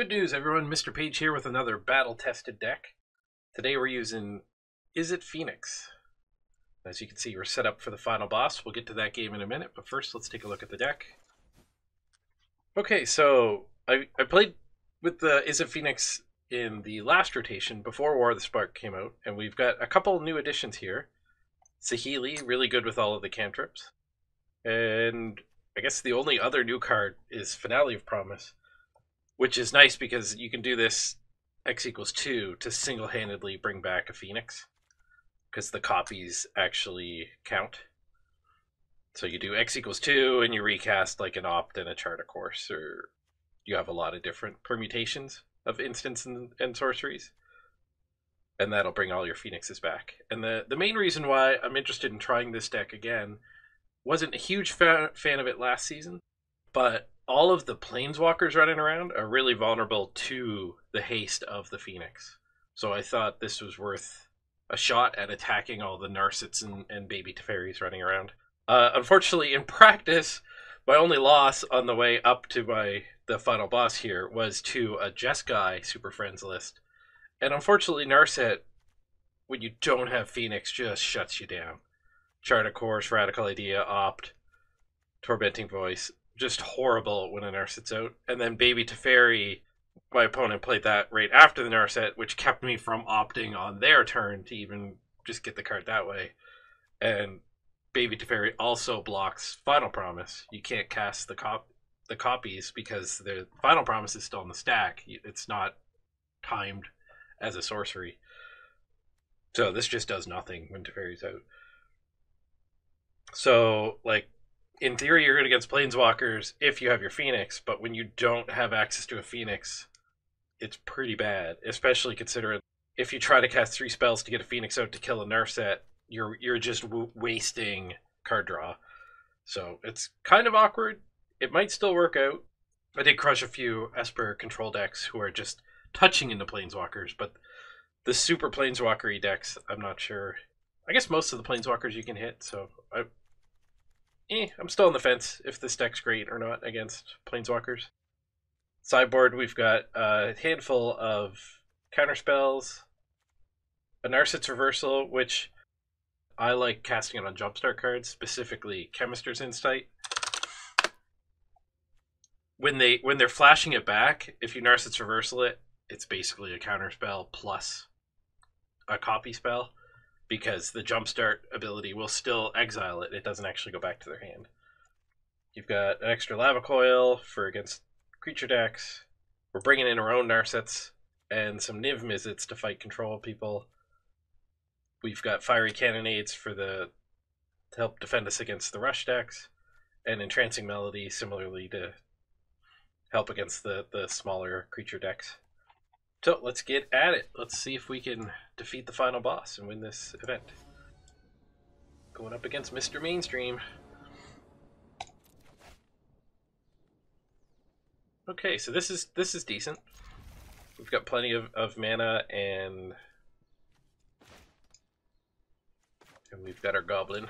Good news, everyone. Mr. Page here with another battle tested deck. Today we're using Izzet Phoenix. As you can see, we're set up for the final boss. We'll get to that game in a minute, but first let's take a look at the deck. Okay, so I, I played with the Izzet Phoenix in the last rotation before War of the Spark came out, and we've got a couple new additions here. Saheeli, really good with all of the cantrips. And I guess the only other new card is Finale of Promise which is nice because you can do this x equals 2 to single-handedly bring back a phoenix because the copies actually count. So you do x equals 2 and you recast like an opt and a Chart a Course or you have a lot of different permutations of instants and, and sorceries. And that'll bring all your phoenixes back. And the, the main reason why i'm interested in trying this deck again wasn't a huge fa- fan of it last season but all of the planeswalkers running around are really vulnerable to the haste of the Phoenix. So I thought this was worth a shot at attacking all the Narsets and, and baby Teferis running around. Uh, unfortunately, in practice, my only loss on the way up to my the final boss here was to a Jeskai Super Friends list. And unfortunately, Narset, when you don't have Phoenix, just shuts you down. Chart a Course, Radical Idea, Opt, Tormenting Voice just horrible when a Narset's out. And then Baby Teferi, my opponent played that right after the Narset, which kept me from opting on their turn to even just get the card that way. And Baby Teferi also blocks Final Promise. You can't cast the cop the copies because the Final Promise is still in the stack. It's not timed as a sorcery. So this just does nothing when Teferi's out. So like in theory, you're good against planeswalkers if you have your Phoenix, but when you don't have access to a Phoenix, it's pretty bad. Especially considering if you try to cast three spells to get a Phoenix out to kill a Narset, you're you're just w- wasting card draw. So it's kind of awkward. It might still work out. I did crush a few Esper control decks who are just touching into planeswalkers, but the super planeswalkery decks, I'm not sure. I guess most of the planeswalkers you can hit, so I eh, I'm still on the fence if this deck's great or not against Planeswalkers. Sideboard, we've got a handful of counterspells, a Narset's Reversal, which I like casting it on Jumpstart cards, specifically Chemister's Insight. When they when they're flashing it back, if you Narset's Reversal it, it's basically a counterspell plus a copy spell because the jumpstart ability will still exile it. It doesn't actually go back to their hand. You've got an extra lava coil for against creature decks. We're bringing in our own Narsets and some Niv Mizzets to fight control people. We've got fiery cannonades for the to help defend us against the rush decks, and entrancing melody similarly to help against the the smaller creature decks. So let's get at it. Let's see if we can defeat the final boss and win this event. Going up against Mr. Mainstream. Okay, so this is this is decent. We've got plenty of, of mana and and we've got our goblin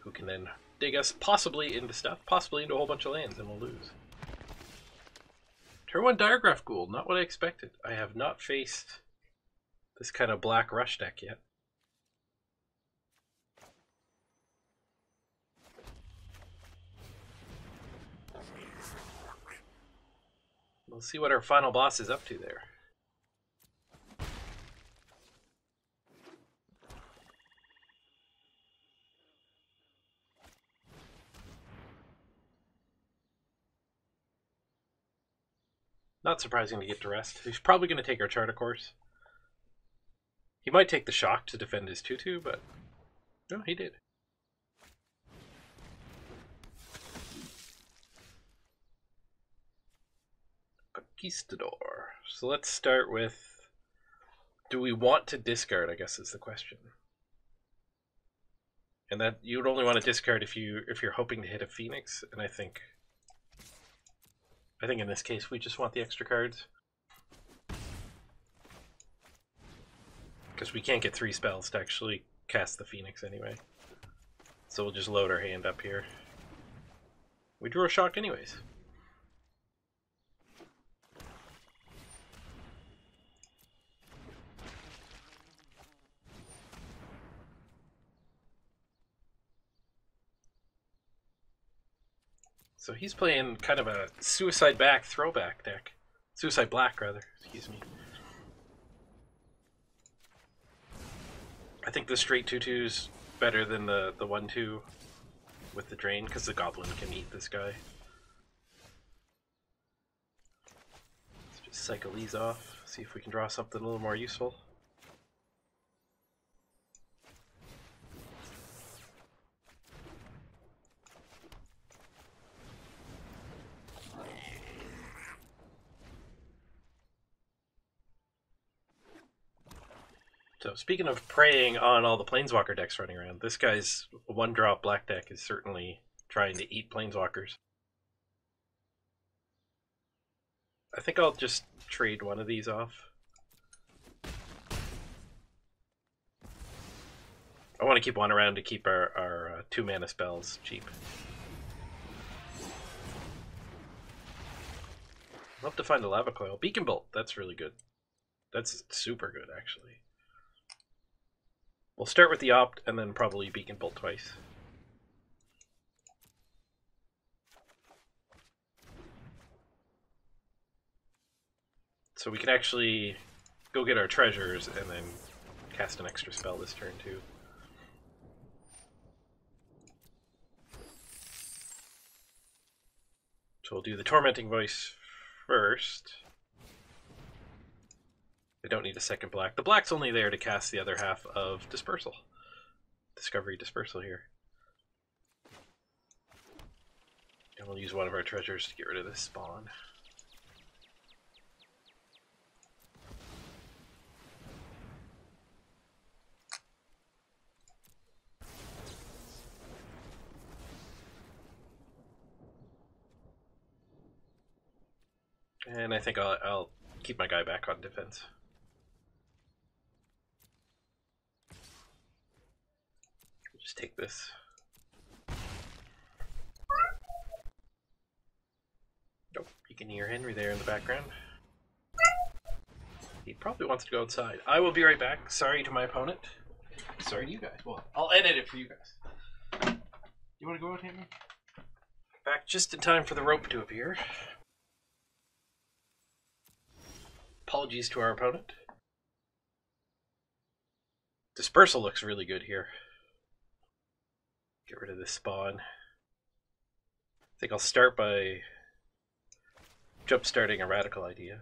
who can then dig us possibly into stuff, possibly into a whole bunch of lands, and we'll lose. Turn one Diregraf Ghoul, not what I expected. I have not faced this kind of black rush deck yet. We'll see what our final boss is up to there. Not surprising to get Duress. He's probably going to take our Chart a Course. He might take the shock to defend his tutu, but no, he did. Conquistador. So let's start with do we want to discard, I guess is the question. And that you would only want to discard if you if you're hoping to hit a phoenix, and I think I think in this case we just want the extra cards. Because we can't get three spells to actually cast the Phoenix anyway. So we'll just load our hand up here. We drew a shock anyways. So he's playing kind of a suicide back throwback deck. Suicide black, rather. Excuse me. I think the straight 2 2's better than the, the 1 2 with the drain because the goblin can eat this guy. Let's just cycle these off, see if we can draw something a little more useful. So speaking of preying on all the Planeswalker decks running around, this guy's one drop black deck is certainly trying to eat Planeswalkers. I think I'll just trade one of these off. I want to keep one around to keep our, our uh, two mana spells cheap. I'll to find a lava coil. Beacon Bolt, that's really good. That's super good, actually. We'll start with the opt and then probably beacon bolt twice. So we can actually go get our treasures and then cast an extra spell this turn too. So we'll do the Tormenting Voice first. They don't need a second black. The black's only there to cast the other half of Dispersal. Discovery Dispersal here. And we'll use one of our treasures to get rid of this spawn. And I think I'll, I'll keep my guy back on defense. Just take this. Nope, you can hear Henry there in the background. He probably wants to go outside. I will be right back. Sorry to my opponent. Sorry to you guys. Well, I'll edit it for you guys. You want to go out, Henry? Back just in time for the rope to appear. Apologies to our opponent. Dispersal looks really good here. Get rid of this spawn. I think I'll start by jump starting a radical idea.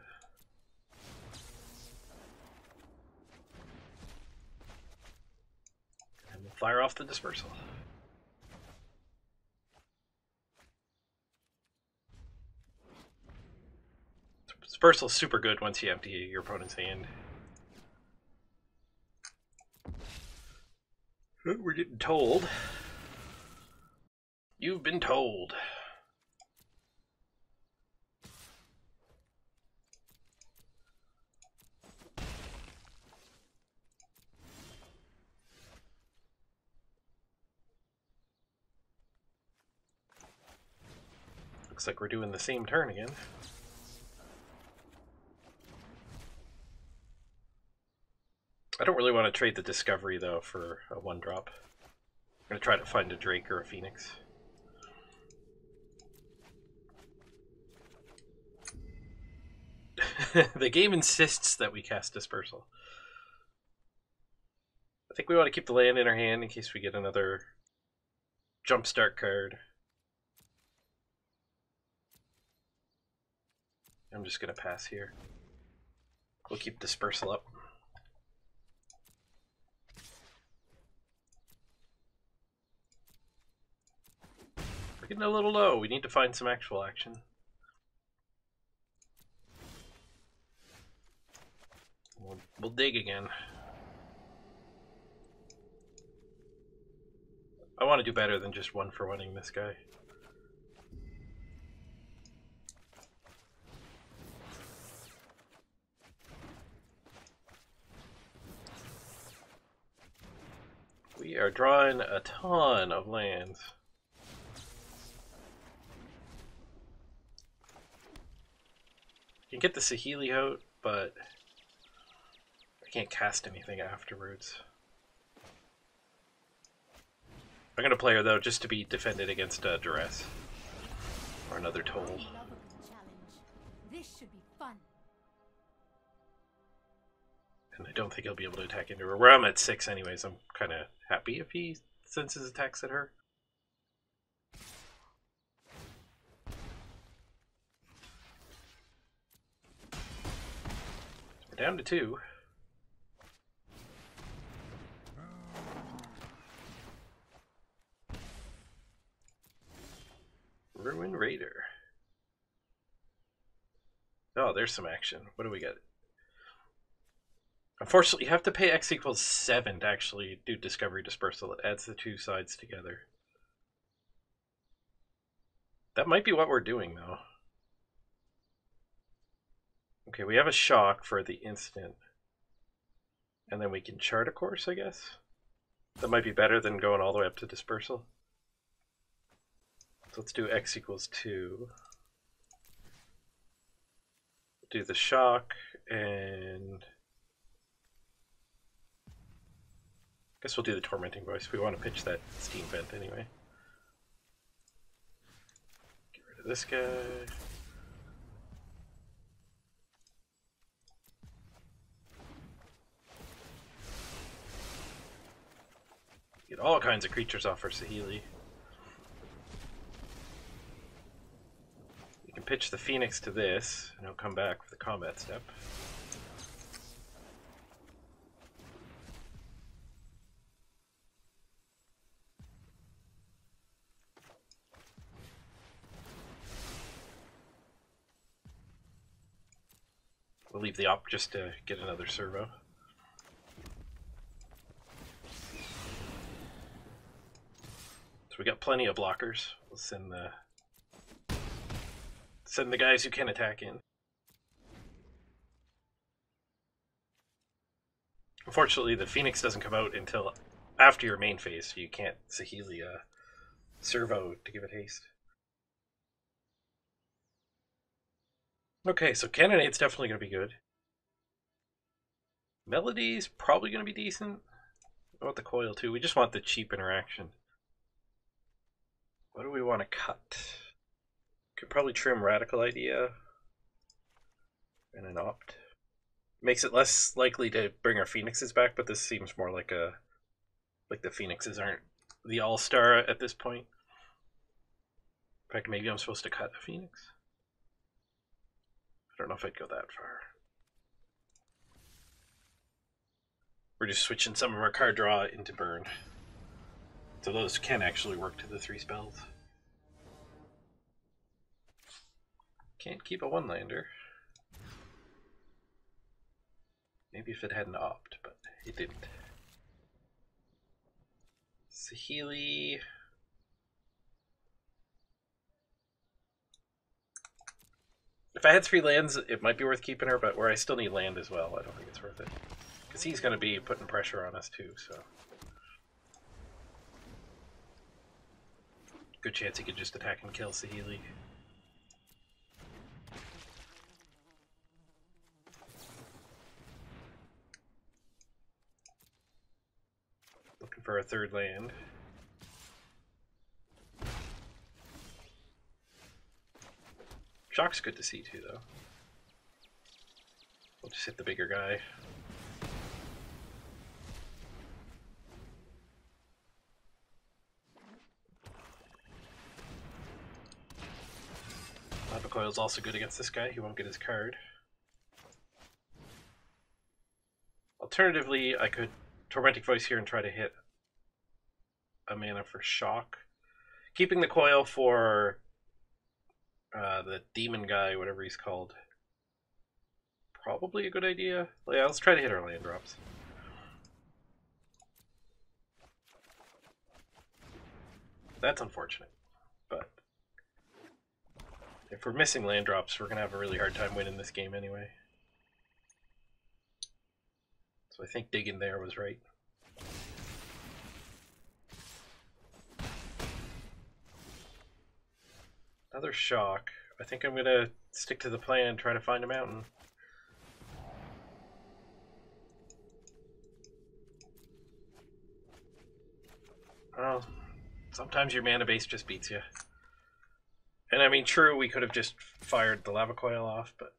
And we'll fire off the dispersal. Dispersal is super good once you empty your opponent's hand. We're getting told. You've been told. Looks like we're doing the same turn again. I don't really want to trade the Discovery, though, for a one-drop. I'm going to try to find a Drake or a Phoenix. the game insists that we cast Dispersal. I think we want to keep the land in our hand in case we get another jumpstart card. I'm just going to pass here. We'll keep Dispersal up. We're getting a little low. We need to find some actual action. We'll, dig again. I want to do better than just one for winning this guy. We are drawing a ton of lands. You can get the Saheeli out, but can't cast anything afterwards. I'm gonna play her though, just to be defended against uh, duress. Or another toll. I love a good challenge. This should be fun. And I don't think he'll be able to attack into her. Where I'm at six anyways, I'm kind of happy if he sends his attacks at her. We're down to two. Ruin Raider. Oh, there's some action. What do we got? Unfortunately, you have to pay x equals 7 to actually do Discovery Dispersal. It adds the two sides together. That might be what we're doing, though. Okay, we have a shock for the instant. And then we can chart a course, I guess? That might be better than going all the way up to Dispersal. Let's do x equals 2. Do the shock and... I Guess we'll do the tormenting voice. We want to pitch that steam vent anyway. Get rid of this guy. Get all kinds of creatures off for Saheeli. You can pitch the Phoenix to this, and he'll come back for the combat step. We'll leave the op just to get another servo. So we got plenty of blockers. We'll send the send the guys who can attack in. Unfortunately, the Phoenix doesn't come out until after your main phase, so you can't Saheeli uh, servo to give it haste. Okay, so Cannonade's definitely going to be good. Melody's probably going to be decent. What about the coil too? We just want the cheap interaction. What do we want to cut? Could probably trim Radical Idea and an Opt. Makes it less likely to bring our Phoenixes back, but this seems more like a like the Phoenixes aren't the All Star at this point. In fact, maybe I'm supposed to cut a Phoenix. I don't know if I'd go that far. We're just switching some of our card draw into burn. So those can actually work to the three spells. Can't keep a one lander. Maybe if it had an opt, but it didn't. Saheeli. If I had three lands, it might be worth keeping her, but where I still need land as well, I don't think it's worth it. Because he's going to be putting pressure on us too, so. Good chance he could just attack and kill Saheeli. For a third land. Shock's good to see too, though. We'll just hit the bigger guy. Lava Coil's also good against this guy, he won't get his card. Alternatively, I could Tormenting Voice here and try to hit mana for Shock. Keeping the coil for uh, the demon guy, whatever he's called. Probably a good idea. Yeah, let's try to hit our land drops. That's unfortunate, but if we're missing land drops, we're going to have a really hard time winning this game anyway. So I think digging there was right. Another shock. I think I'm gonna stick to the plan and try to find a mountain. Well, sometimes your mana base just beats you. And I mean, true, we could have just fired the lava coil off, but.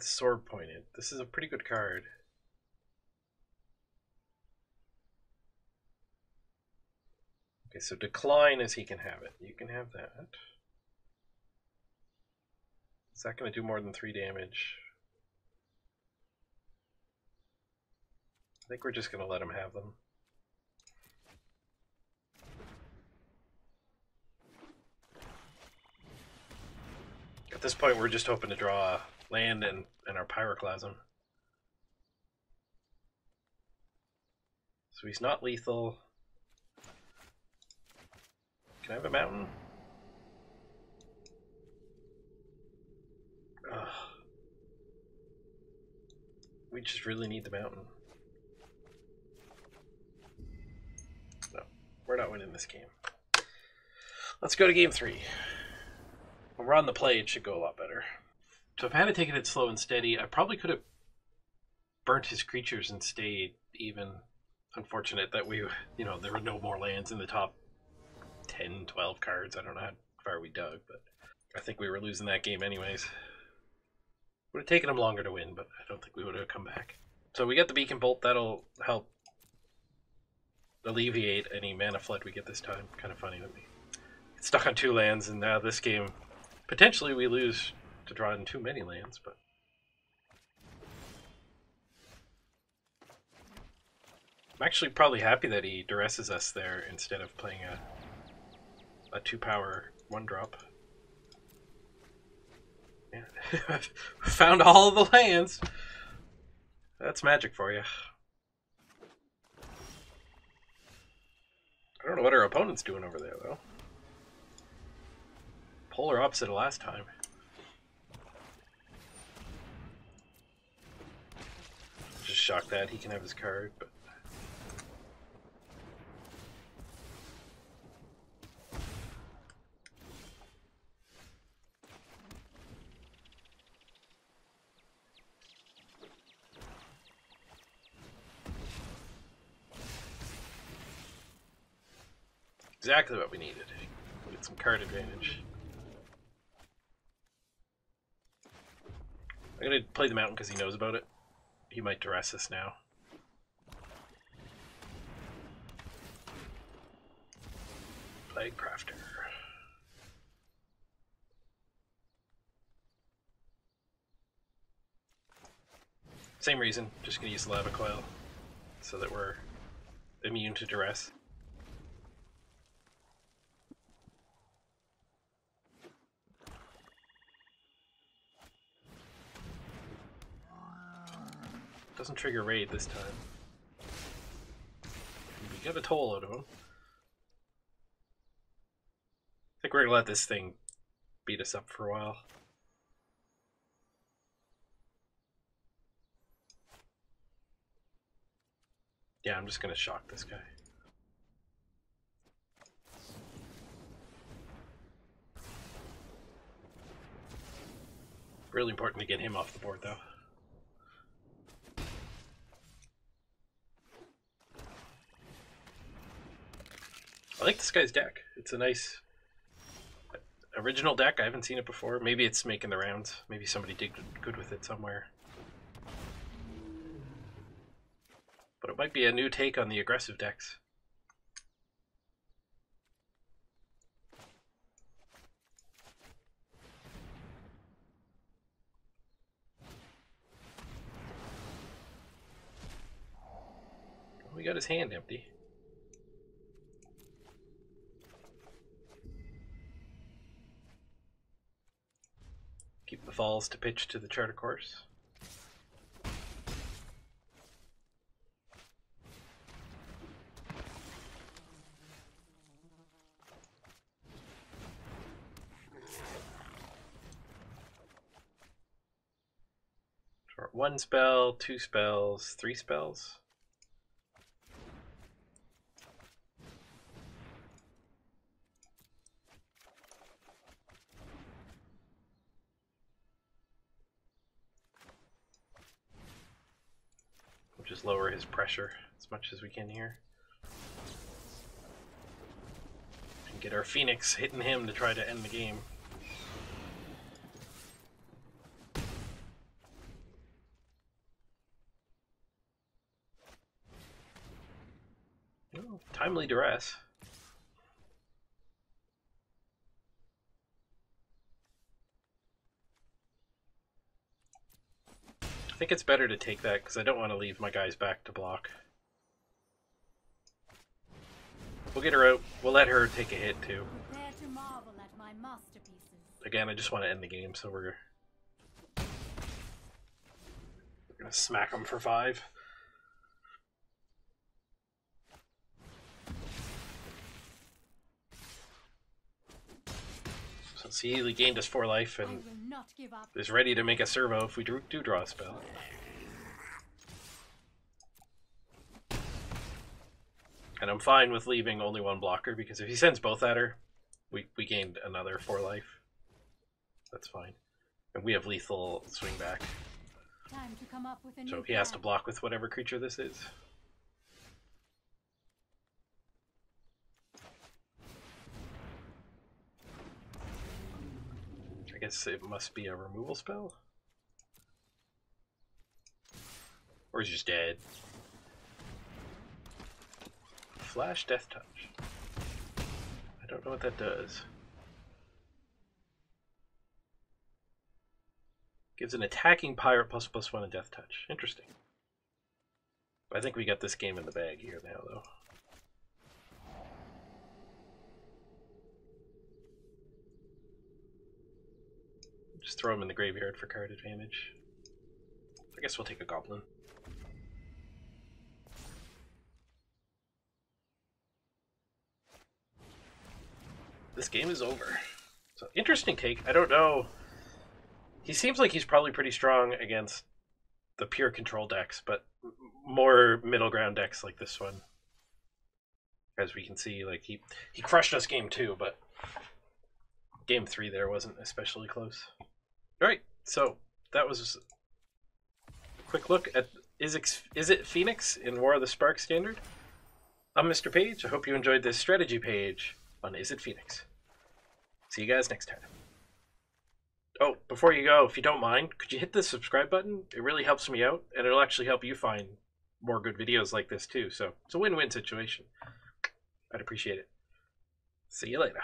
Sword pointed. This is a pretty good card. Okay, so decline as he can have it. You can have that. Is that going to do more than three damage? I think we're just going to let him have them. At this point, we're just hoping to draw land and, and our pyroclasm. So he's not lethal. Can I have a mountain? Ugh. We just really need the mountain. No, we're not winning this game. Let's go to game three. We're on the play, it should go a lot better. So if I had taken it slow and steady, I probably could have burnt his creatures and stayed even. Unfortunate that we, you know, there were no more lands in the top 10, 12 cards. I don't know how far we dug, but I think we were losing that game anyways. Would have taken him longer to win, but I don't think we would have come back. So we got the Beacon Bolt. That'll help alleviate any mana flood we get this time. Kind of funny we get stuck on two lands, and now this game, potentially we lose to draw in too many lands, but I'm actually probably happy that he duresses us there instead of playing a a two power one drop. Yeah. Found all the lands. That's magic for you. I don't know what our opponent's doing over there though. Polar opposite of last time. Just shocked that he can have his card, but Exactly what we needed. Get some card advantage. I'm gonna play the mountain because he knows about it. He might duress us now. Plaguecrafter. Same reason, just gonna use the Lava Coil so that we're immune to duress. Doesn't trigger raid this time. We got a toll out of him. I think we're gonna let this thing beat us up for a while. Yeah, I'm just gonna shock this guy. Really important to get him off the board though. Like this guy's deck. It's a nice original deck. I haven't seen it before. Maybe it's making the rounds. Maybe somebody did good with it somewhere. But it might be a new take on the aggressive decks. Oh, we got his hand empty. Keep the falls to pitch to the Chart a Course. One spell, two spells, three spells. Just lower his pressure as much as we can here. And get our Phoenix hitting him to try to end the game. Timely duress. I think it's better to take that because I don't want to leave my guys back to block. We'll get her out. We'll let her take a hit too. To. Again, I just want to end the game, so we're we're gonna smack them for five. See, he gained us four life and will not give up. is ready to make a servo if we do, do draw a spell. And I'm fine with leaving only one blocker because if he sends both at her, we, we gained another four life. That's fine. And we have lethal swing back. Time to come up with a So he has to block with whatever creature this is. Guess it must be a removal spell. Or he's just dead. Flash Death Touch. I don't know what that does. Gives an attacking pirate plus plus one and death touch. Interesting. I think we got this game in the bag here now, though. Just throw him in the graveyard for card advantage. I guess we'll take a goblin. This game is over. So interesting take. I don't know. He seems like he's probably pretty strong against the pure control decks, but more middle ground decks like this one. As we can see, like he he crushed us game two, but game three there wasn't especially close. All right, so that was a quick look at Izzet, is it Phoenix in War of the Spark Standard? I'm Mr. Page. I hope you enjoyed this strategy page on Izzet Phoenix. See you guys next time. Oh, before you go, if you don't mind, could you hit the subscribe button? It really helps me out, and it'll actually help you find more good videos like this too. So it's a win-win situation. I'd appreciate it. See you later.